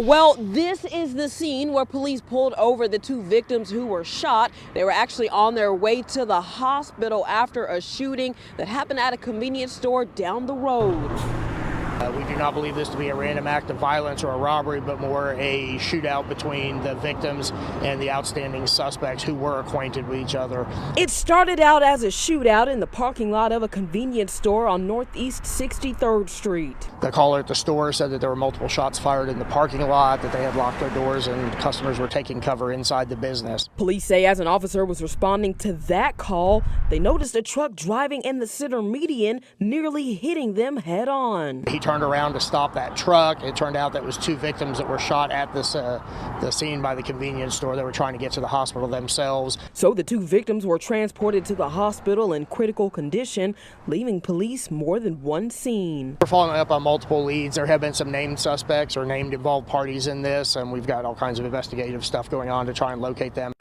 Well, this is the scene where police pulled over the two victims who were shot. They were actually on their way to the hospital after a shooting that happened at a convenience store down the road. Uh, we do not believe this to be a random act of violence or a robbery, but more a shootout between the victims and the outstanding suspects who were acquainted with each other. It started out as a shootout in the parking lot of a convenience store on Northeast 63rd Street. The caller at the store said that there were multiple shots fired in the parking lot, that they had locked their doors, and customers were taking cover inside the business. Police say as an officer was responding to that call, they noticed a truck driving in the center median, nearly hitting them head on. He turned around to stop that truck. It turned out that was two victims that were shot at this uh, the scene by the convenience store. They were trying to get to the hospital themselves. So the two victims were transported to the hospital in critical condition, leaving police more than one scene. We're following up on multiple leads. There have been some named suspects or named involved parties in this, and we've got all kinds of investigative stuff going on to try and locate them.